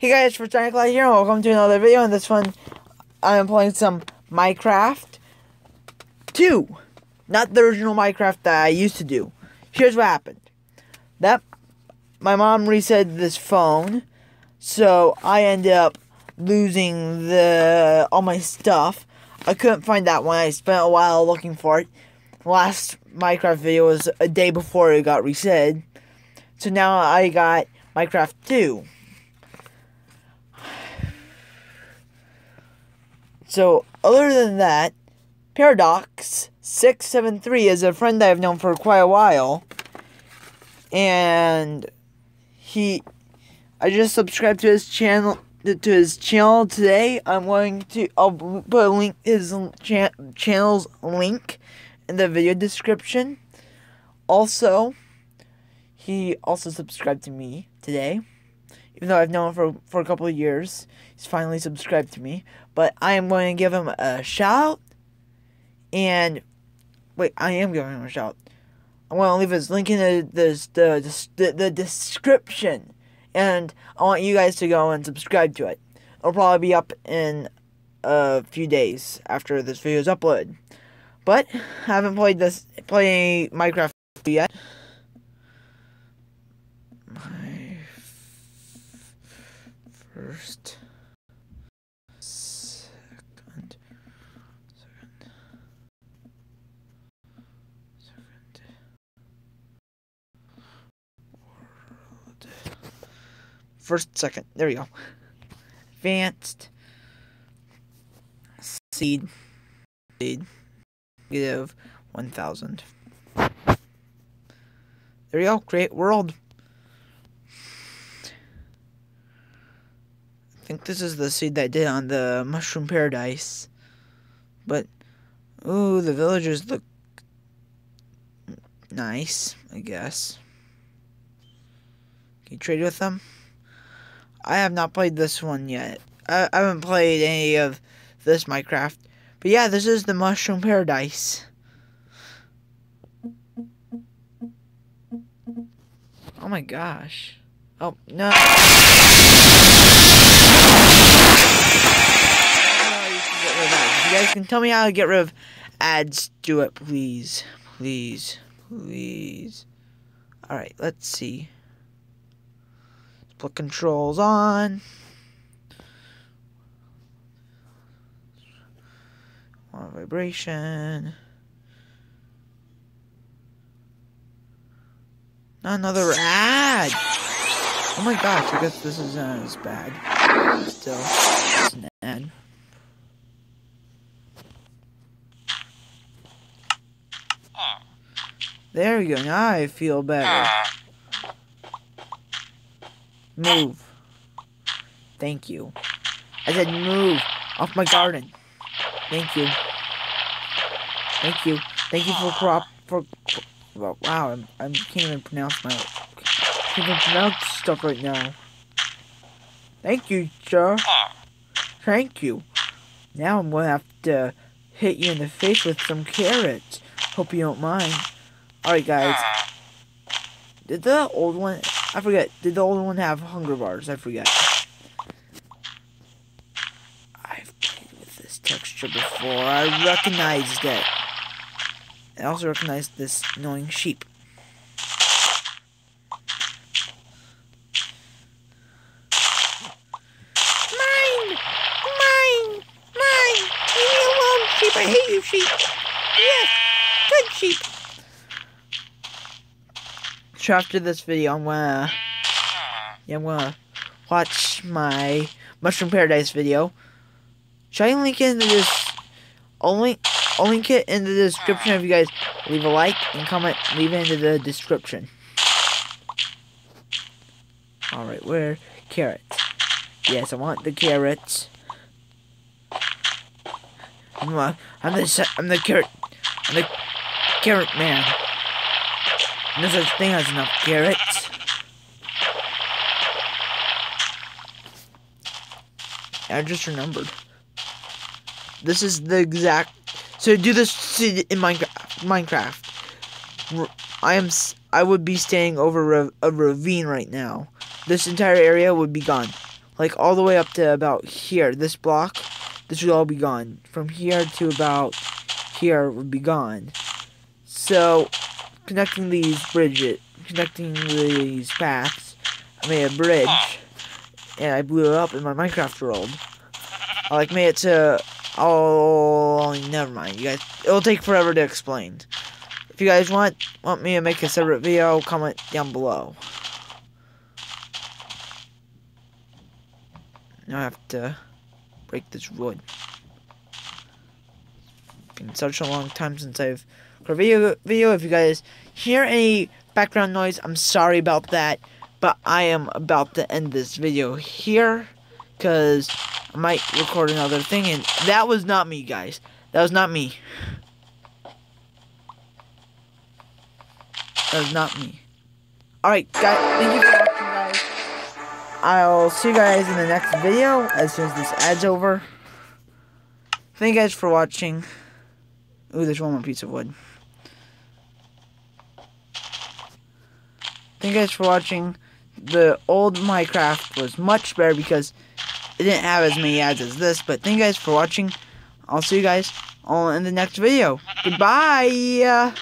Hey guys, for Sonic Light here, and welcome to another video. In this one, I'm playing some My Craft 2. Not the original Minecraft that I used to do. Here's what happened. That, my mom reset this phone, so I ended up losing the all my stuff. I couldn't find that one. I spent a while looking for it. Last Minecraft video was a day before it got reset. So now I got My Craft 2. So, other than that, Paradox673 is a friend I've known for quite a while. And he I just subscribed to his channel to his channel today. I'm going to I'll put a link his cha channel's link in the video description. Also, he also subscribed to me today even though I've known him for, for a couple of years. He's finally subscribed to me. But I am going to give him a shout. And, wait, I am giving him a shout. I'm going to leave his link in the, the, the, the, the description. And I want you guys to go and subscribe to it. It'll probably be up in a few days after this video is uploaded. But, I haven't played this, play Minecraft yet. First, second, second, second world. First, second. There we go. Advanced seed seed negative one thousand. There we go. Create world. Think this is the seed that did on the Mushroom Paradise. But, ooh, the villagers look nice, I guess. Can you trade with them? I have not played this one yet. I, I haven't played any of this Minecraft. But yeah, this is the Mushroom Paradise. Oh my gosh. Oh, no. You guys can tell me how to get rid of ads, do it, please. Please. Please. Alright, let's see. put controls on. More vibration. Not another ad! Oh my gosh, I guess this is uh, not as bad. Still, it's an ad. There you go. Now I feel better. Move. Thank you. I said move off my garden. Thank you. Thank you. Thank you for crop for. Well, wow, I'm, I can't even pronounce my. Can't even pronounce stuff right now. Thank you, sir. Thank you. Now I'm gonna have to hit you in the face with some carrots. Hope you don't mind. Alright, guys. Did the old one... I forget. Did the old one have hunger bars? I forget. I've played with this texture before. I recognized it. I also recognized this annoying sheep. Mine! Mine! Mine! Leave me alone, sheep! I hate you, sheep! Yes! Good sheep! So after this video, I'm gonna, yeah, I'm gonna watch my Mushroom Paradise video. Should I link it in this? I'll link, I'll link it in the description if you guys leave a like and comment, leave it in the description. Alright, where? Carrots. Yes, I want the carrots. I'm, uh, I'm the, I'm the carrot, I'm the carrot man. No such thing as enough carrots. I just remembered. This is the exact. So do this in Minecraft. Minecraft. I am. I would be staying over a ravine right now. This entire area would be gone. like all the way up to about here, this block, this would all be gone. From here to about here would be gone. So, connecting these bridges, connecting these paths, I made a bridge, and I blew it up in my Minecraft world. I like made it to, oh, never mind, you guys, it'll take forever to explain. If you guys want want me to make a separate video, comment down below. Now I have to break this wood. Such a long time since I've recorded a video, video. If you guys hear any background noise, I'm sorry about that. But I am about to end this video here. Because I might record another thing. And that was not me, guys. That was not me. That was not me. Alright, guys, thank you for watching, guys. I'll see you guys in the next video as soon as this ad's over. Thank you guys for watching. Ooh, there's one more piece of wood. Thank you guys for watching. The old Minecraft was much better because it didn't have as many ads as this. But thank you guys for watching. I'll see you guys all in the next video. Goodbye!